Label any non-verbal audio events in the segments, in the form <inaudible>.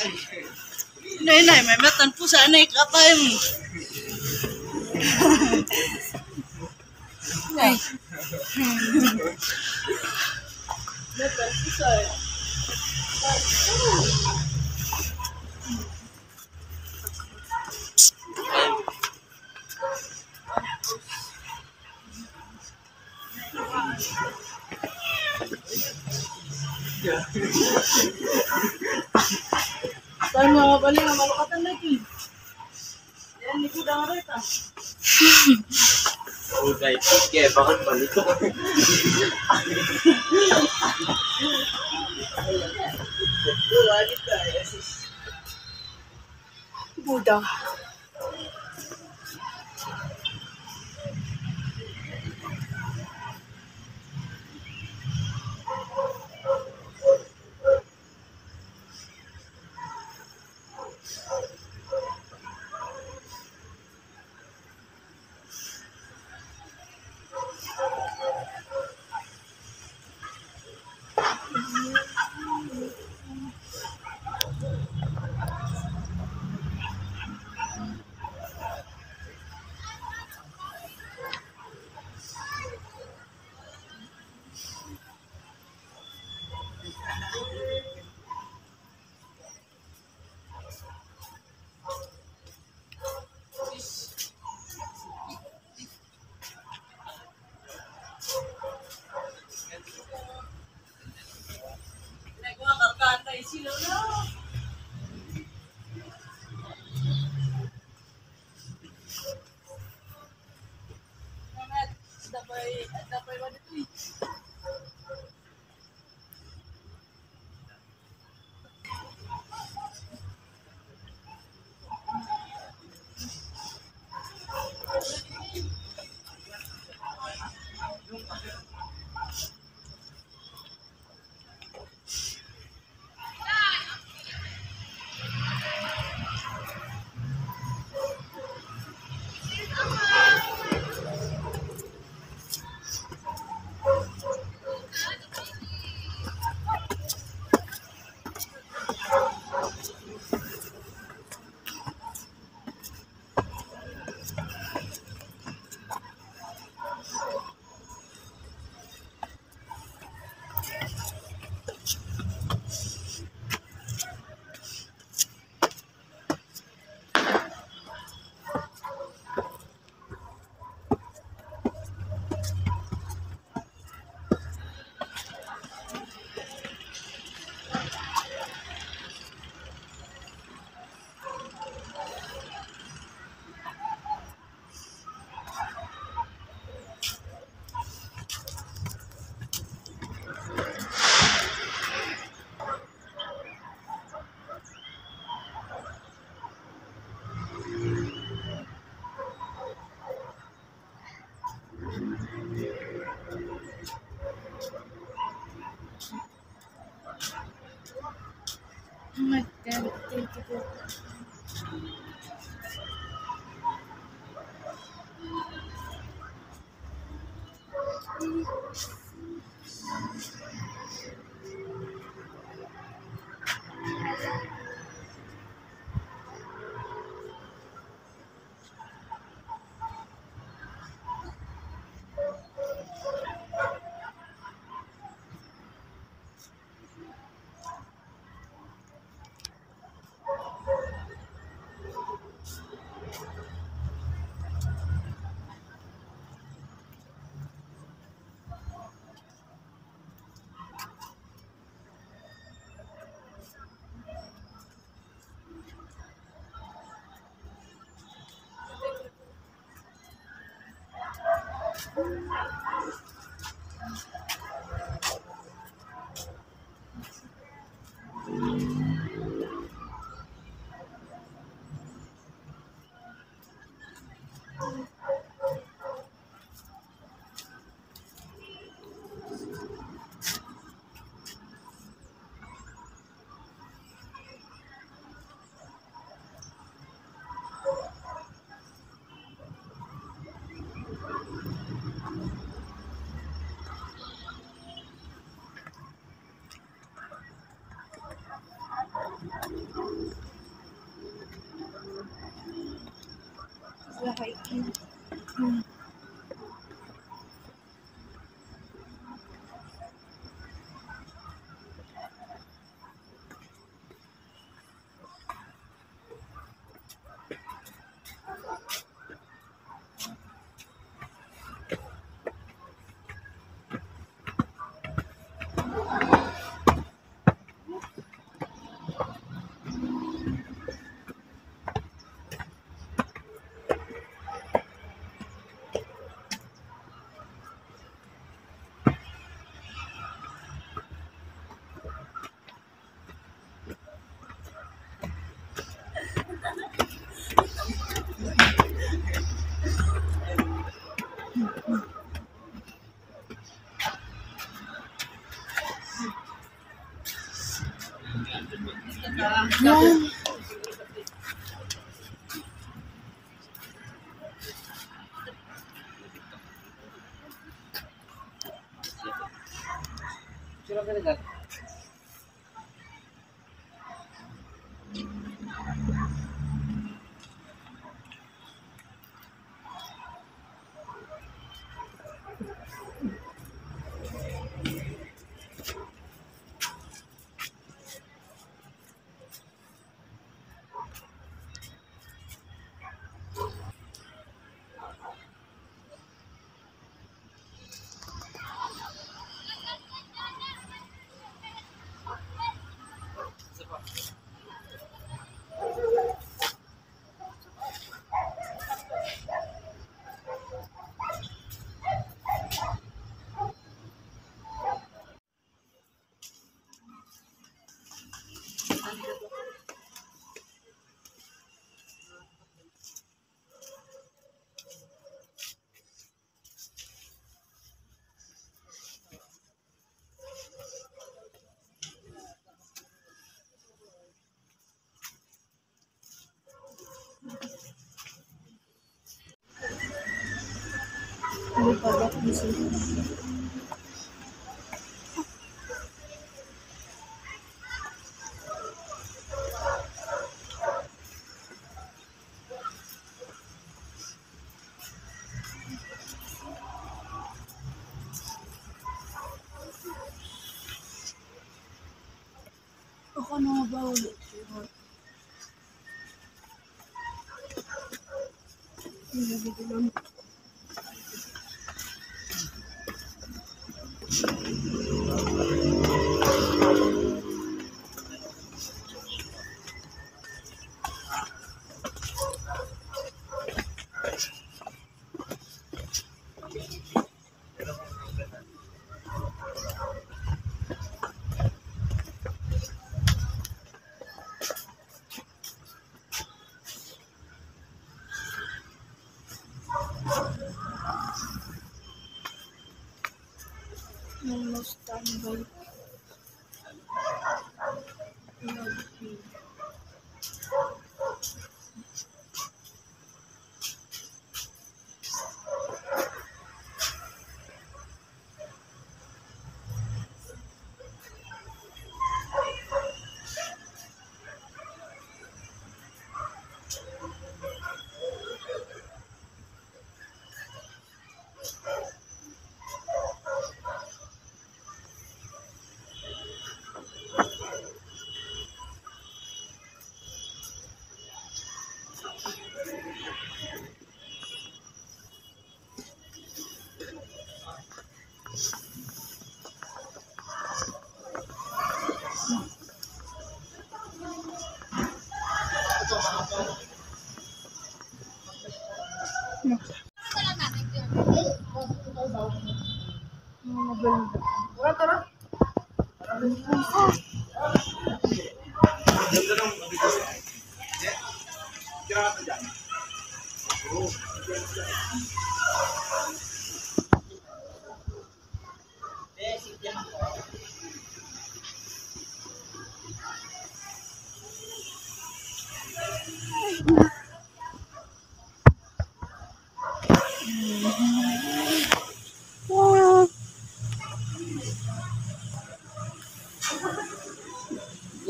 Nay, nay, may matan po sa anay kapay mo. Nay. Matan po Tayo mga bali nga malukatan na ito. Yan, likod ang reta. <laughs> Oh, guys. Kaya bakit balik ko? Luwagit ka, yesus. Buda. Dapat dapat wala ito eh. Thank you. Kim. Hmm. Yan. Ako na ba ulit? May Thank you.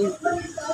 嗯。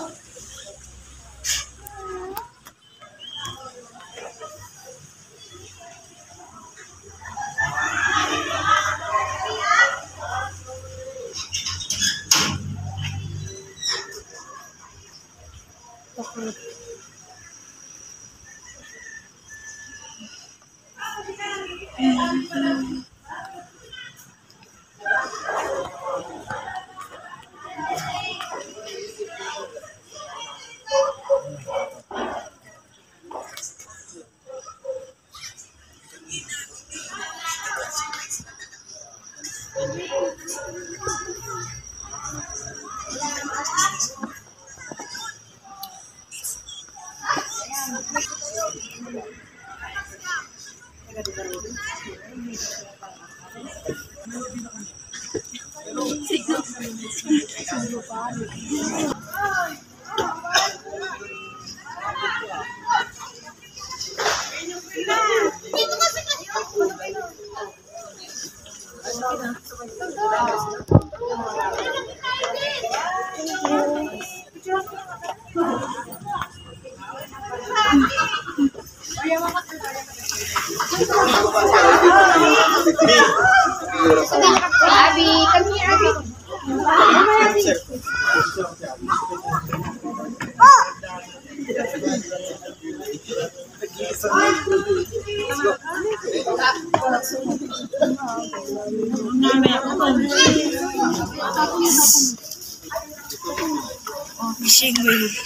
Fishing wave.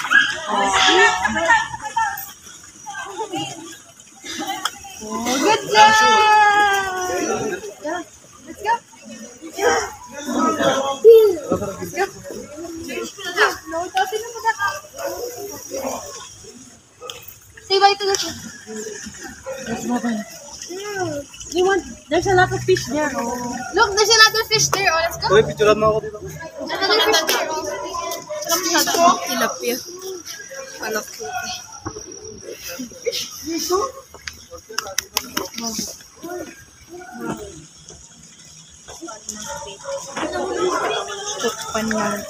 Good job! Let's go. No, tapos na mo Say bye to the You want, there's a lot of fish there. Oh. Look, there's another fish there. Oh, let's go. Uy, picturean mo ako dito. There's another fish there. Oh. Alam mo siya daw. Tilapia. Anak ko. Tukpan naman tayo. Wait,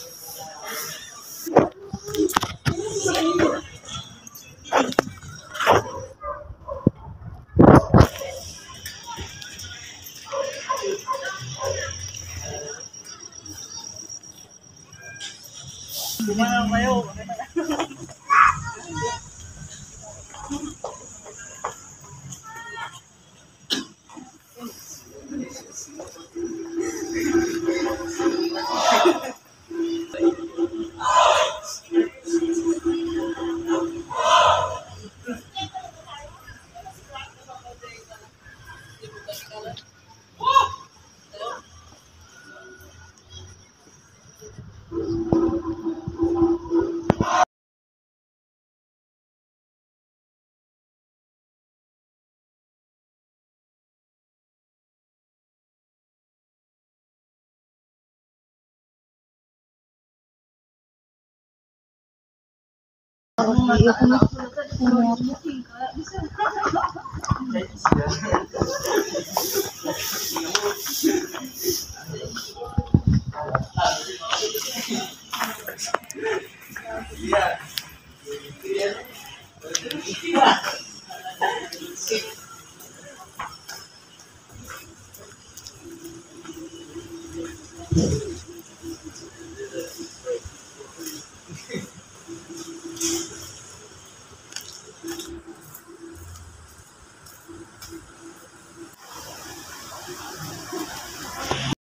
Kumana kayo. Makita Ayoko na. Ayoko na.